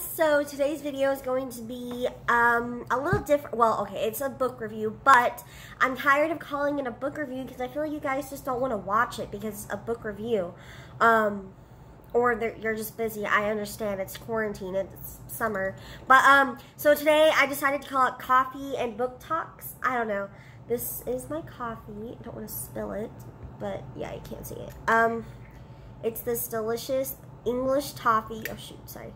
guys, so today's video is going to be um, a little different. Well, okay, it's a book review, but I'm tired of calling it a book review because I feel like you guys just don't want to watch it because it's a book review. Um, or you're just busy. I understand it's quarantine, it's summer. But, um, so today I decided to call it Coffee and Book Talks. I don't know. This is my coffee. I don't want to spill it, but yeah, you can't see it. Um, it's this delicious English toffee. Oh, shoot, sorry.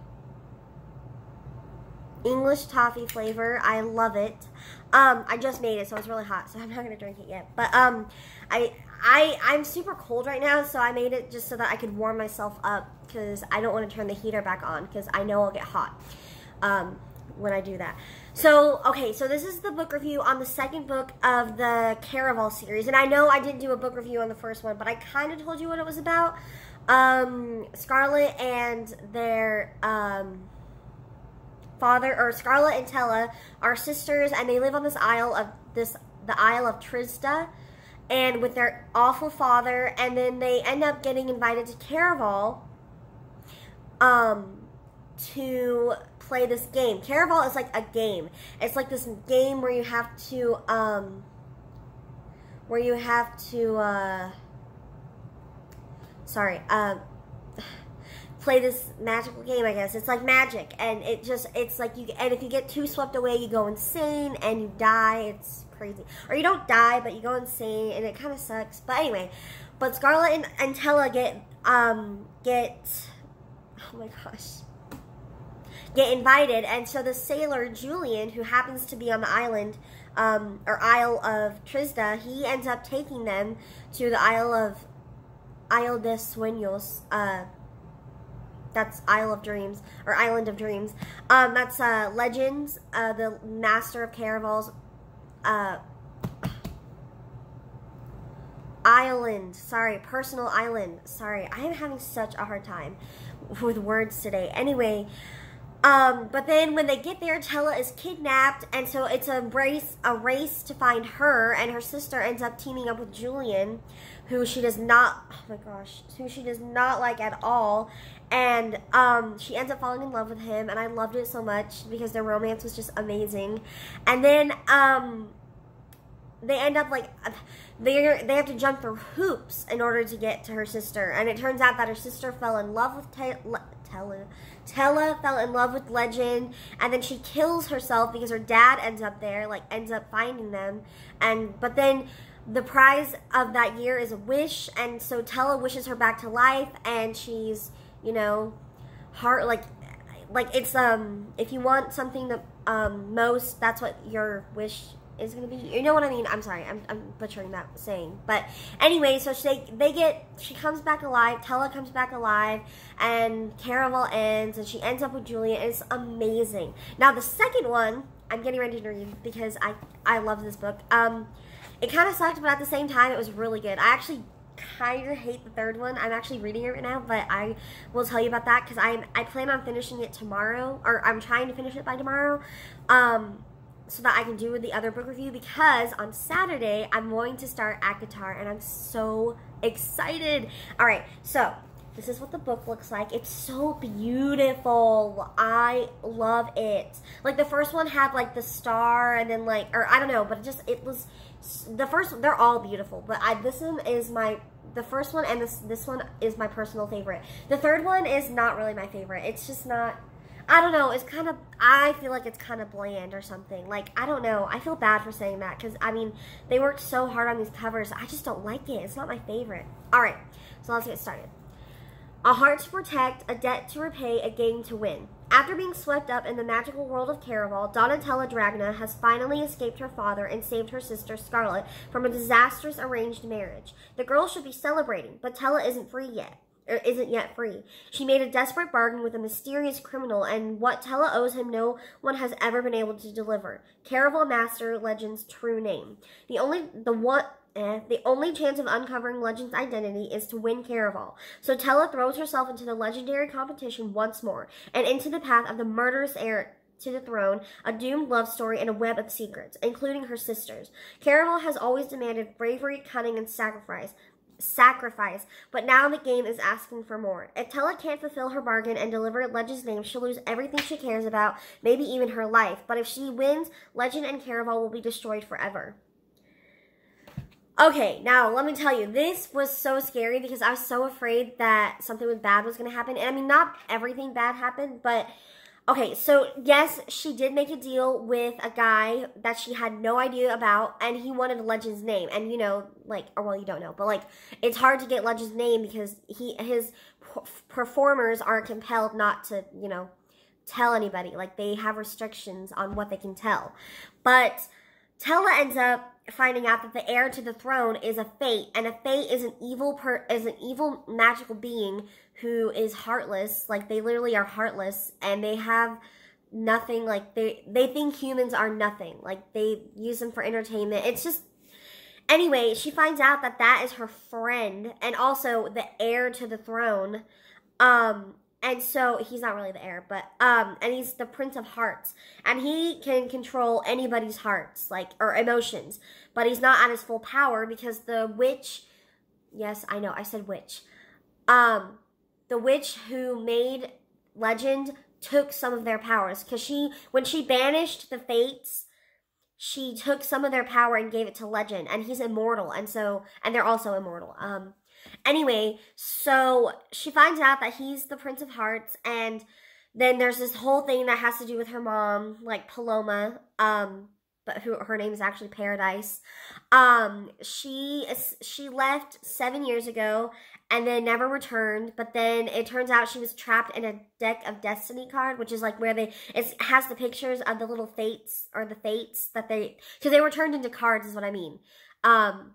English toffee flavor. I love it. Um, I just made it, so it's really hot, so I'm not gonna drink it yet. But um, I I I'm super cold right now, so I made it just so that I could warm myself up because I don't want to turn the heater back on because I know I'll get hot um, when I do that. So okay, so this is the book review on the second book of the Caraval series, and I know I didn't do a book review on the first one, but I kind of told you what it was about. Um, Scarlett and their um father, or Scarlett and Tella, are sisters, and they live on this isle of this the Isle of Trisda, and with their awful father, and then they end up getting invited to Caraval, um, to play this game. Caraval is like a game. It's like this game where you have to, um, where you have to, uh, sorry, um, play this magical game, I guess. It's like magic, and it just, it's like you, and if you get too swept away, you go insane, and you die, it's crazy. Or you don't die, but you go insane, and it kind of sucks. But anyway, but Scarlett and, and Tella get, um, get, oh my gosh, get invited, and so the sailor, Julian, who happens to be on the island, um, or Isle of Trisda, he ends up taking them to the Isle of Isle de Sueños, uh, that's Isle of Dreams or Island of Dreams. Um, that's uh, Legends, uh, the Master of Caraval's uh, island. Sorry, personal island. Sorry, I am having such a hard time with words today. Anyway, um, but then when they get there, Tella is kidnapped, and so it's a race, a race to find her, and her sister ends up teaming up with Julian, who she does not, oh my gosh, who she does not like at all, and um, she ends up falling in love with him, and I loved it so much because their romance was just amazing, and then um, they end up like they they have to jump through hoops in order to get to her sister, and it turns out that her sister fell in love with Tella. Tella fell in love with Legend, and then she kills herself because her dad ends up there, like ends up finding them, and but then the prize of that year is a wish, and so Tella wishes her back to life, and she's you know, heart like like it's um if you want something the um most, that's what your wish is gonna be. You know what I mean? I'm sorry, I'm, I'm butchering that saying. But anyway, so she they get she comes back alive. Tella comes back alive, and Caraval ends, and she ends up with Julia. It's amazing. Now the second one, I'm getting ready to read because I I love this book. Um, it kind of sucked, but at the same time, it was really good. I actually kind of hate the third one. I'm actually reading it right now, but I will tell you about that because I I plan on finishing it tomorrow, or I'm trying to finish it by tomorrow. Um, so that I can do the other book review because on Saturday I'm going to start ACOTAR and I'm so excited. All right, so this is what the book looks like. It's so beautiful. I love it. Like the first one had like the star and then like, or I don't know, but it just, it was, the first, they're all beautiful, but I, this one is my, the first one and this, this one is my personal favorite. The third one is not really my favorite. It's just not, I don't know. It's kind of, I feel like it's kind of bland or something. Like, I don't know. I feel bad for saying that because, I mean, they worked so hard on these covers. I just don't like it. It's not my favorite. All right, so let's get started. A heart to protect, a debt to repay, a game to win. After being swept up in the magical world of Caraval, Donatella Dragna has finally escaped her father and saved her sister Scarlett from a disastrous arranged marriage. The girl should be celebrating, but Tella isn't free yet isn't yet free. She made a desperate bargain with a mysterious criminal, and what Tella owes him no one has ever been able to deliver. Caraval Master Legend's true name. The only the one eh, the only chance of uncovering Legend's identity is to win Caraval. So Tella throws herself into the legendary competition once more, and into the path of the murderous heir to the throne, a doomed love story, and a web of secrets, including her sisters. Caraval has always demanded bravery, cunning, and sacrifice, sacrifice, but now the game is asking for more. If Tella can't fulfill her bargain and deliver Legend's name, she'll lose everything she cares about, maybe even her life. But if she wins, Legend and Caraval will be destroyed forever. Okay, now let me tell you, this was so scary because I was so afraid that something bad was going to happen. And I mean, not everything bad happened, but okay, so yes, she did make a deal with a guy that she had no idea about, and he wanted Legend's name. And you know, like, or well, you don't know, but like, it's hard to get Legend's name because he his performers are compelled not to, you know, tell anybody. Like, they have restrictions on what they can tell. But Tella ends up finding out that the heir to the throne is a fate, and a fate is an evil per is an evil magical being who is heartless. Like they literally are heartless, and they have nothing. Like they they think humans are nothing. Like they use them for entertainment. It's just anyway. She finds out that that is her friend, and also the heir to the throne. Um, and so he's not really the heir, but um, and he's the Prince of Hearts, and he can control anybody's hearts, like or emotions, but he's not at his full power because the witch. Yes, I know, I said witch. Um, the witch who made Legend took some of their powers because she, when she banished the Fates, she took some of their power and gave it to Legend, and he's immortal, and so and they're also immortal. Um, Anyway, so she finds out that he's the Prince of Hearts, and then there's this whole thing that has to do with her mom, like Paloma, um, but who her name is actually Paradise. Um, she she left seven years ago and then never returned. But then it turns out she was trapped in a deck of destiny card, which is like where they it has the pictures of the little fates or the fates that they because they were turned into cards is what I mean. Um,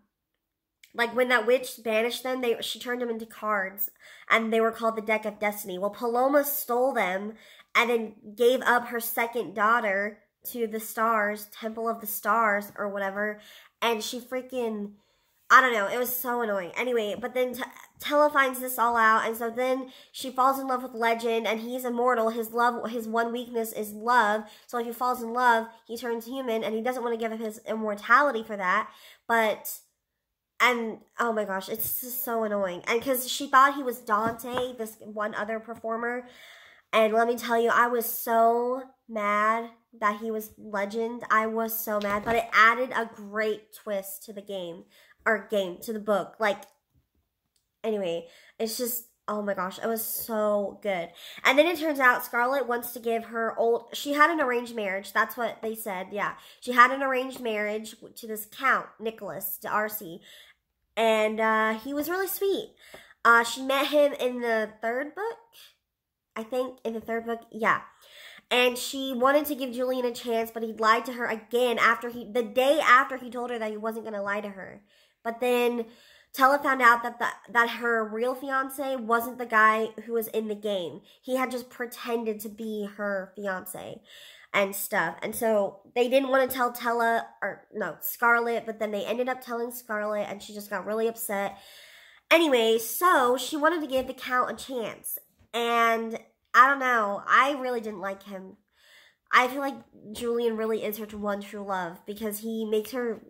like when that witch banished them, they she turned them into cards, and they were called the Deck of Destiny. Well, Paloma stole them and then gave up her second daughter to the stars, Temple of the Stars or whatever, and she freaking I don't know. It was so annoying. Anyway, but then Tella finds this all out, and so then she falls in love with Legend, and he's immortal. His love, his one weakness is love. So if he falls in love, he turns human, and he doesn't want to give up his immortality for that. But and oh my gosh, it's just so annoying. And because she thought he was Dante, this one other performer. And let me tell you, I was so mad that he was legend. I was so mad, but it added a great twist to the game or game to the book. Like, anyway, it's just oh my gosh, it was so good. And then it turns out Scarlett wants to give her old. She had an arranged marriage. That's what they said. Yeah, she had an arranged marriage to this count Nicholas D'Arcy, and uh, he was really sweet. Uh, she met him in the third book, I think, in the third book, yeah. And she wanted to give Julian a chance, but he lied to her again after he, the day after he told her that he wasn't going to lie to her. But then Tella found out that the, that her real fiance wasn't the guy who was in the game. He had just pretended to be her fiance and stuff. And so they didn't want to tell Tella, or no, Scarlett, but then they ended up telling Scarlett, and she just got really upset. Anyway, so she wanted to give the Count a chance. And I don't know, I really didn't like him. I feel like Julian really is her one true love because he makes her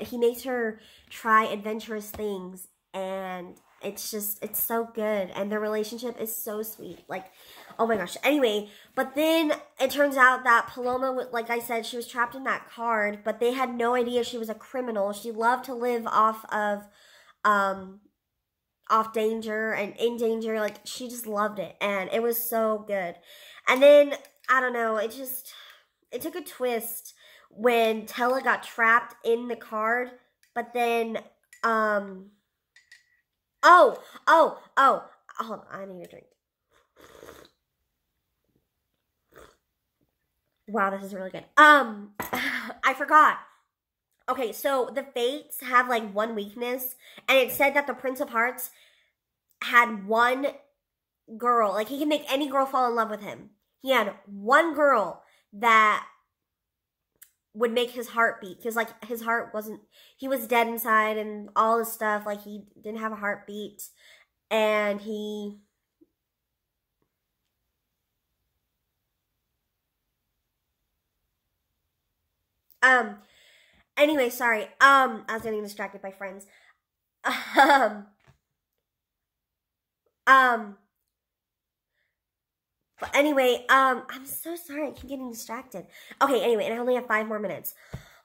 he makes her try adventurous things and it's just it's so good. And their relationship is so sweet. Like oh my gosh. Anyway but then it turns out that paloma like i said she was trapped in that card but they had no idea she was a criminal. She loved to live off of um off danger and in danger. Like she just loved it. And it was so good. And then i don't know it just it took a twist when Tella got trapped in the card, but then, um, oh, oh, oh, hold on, I need a drink. Wow, this is really good. Um, I forgot. Okay, so the Fates have like one weakness, and it said that the Prince of Hearts had one girl. Like he can make any girl fall in love with him. He had one girl that would make his heart beat because like his heart wasn't he was dead inside and all this stuff like he didn't have a heartbeat. And he um anyway sorry um i was getting distracted by friends. Um, um, but anyway, um, I'm so sorry. I keep getting distracted. Okay, anyway, and I only have five more minutes.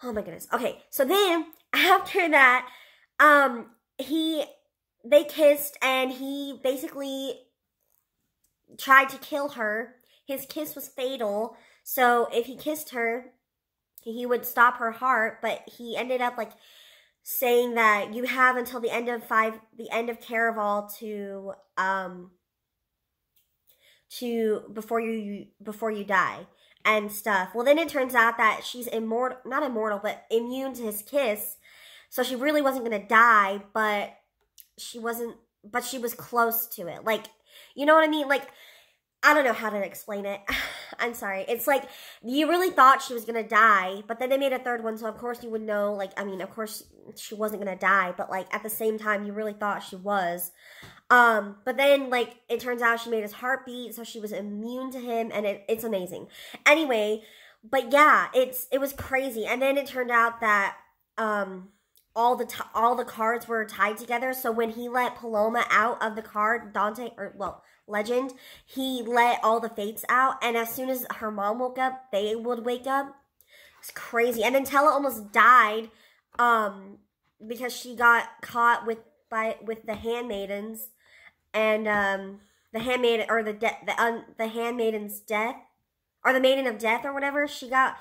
Oh my goodness. Okay, so then after that, um, he, they kissed and he basically tried to kill her. His kiss was fatal. So if he kissed her, he would stop her heart, but he ended up like saying that you have until the end of five, the end of Caraval to, um, to before you before you die and stuff. Well, then it turns out that she's immortal, not immortal, but immune to his kiss. So she really wasn't going to die, but she wasn't, but she was close to it. Like, you know what I mean? Like, I don't know how to explain it. I'm sorry. It's like you really thought she was gonna die, but then they made a third one, so of course you would know. Like, I mean, of course she wasn't gonna die, but like at the same time, you really thought she was. Um, but then like it turns out she made his heart beat, so she was immune to him, and it, it's amazing. Anyway, but yeah, it's it was crazy, and then it turned out that um all the all the cards were tied together. So when he let Paloma out of the card, Dante or well legend, he let all the fates out, and as soon as her mom woke up, they would wake up. It's crazy. And then Tella almost died, um, because she got caught with by with the handmaidens, and um, the handmaiden or the de- the the handmaiden's death, or the maiden of death or whatever. She got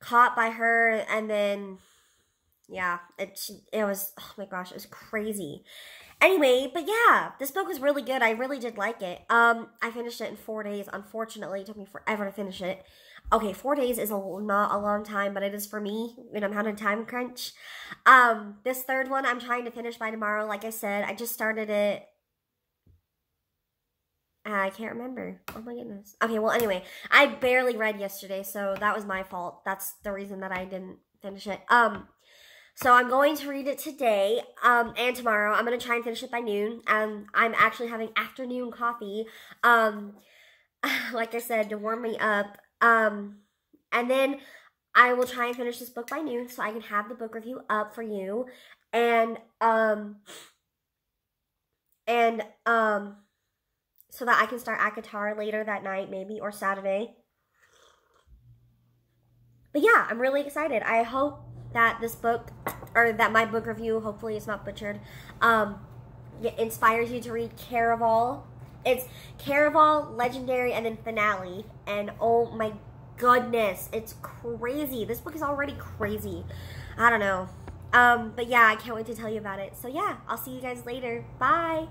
caught by her, and then yeah, it it was oh my gosh, it was crazy. Anyway, but yeah, this book was really good. I really did like it. Um, I finished it in four days. Unfortunately, it took me forever to finish it. Okay, four days is a, not a long time, but it is for me when I'm on a time crunch. Um, this third one I'm trying to finish by tomorrow. Like I said, I just started it. I can't remember. Oh my goodness. Okay, well, anyway, I barely read yesterday, so that was my fault. That's the reason that I didn't finish it. Um, so I'm going to read it today um, and tomorrow. I'm going to try and finish it by noon. Um, I'm actually having afternoon coffee, um, like I said, to warm me up. Um, and then I will try and finish this book by noon so I can have the book review up for you. And, um, and, um, so that I can start ACOTAR later that night, maybe, or Saturday. But yeah, I'm really excited. I hope that this book, or that my book review, hopefully it's not butchered, um, inspires you to read Caraval. It's Caraval, Legendary, and then Finale. And oh my goodness, it's crazy. This book is already crazy. I don't know. Um, but yeah, I can't wait to tell you about it. So yeah, I'll see you guys later. Bye.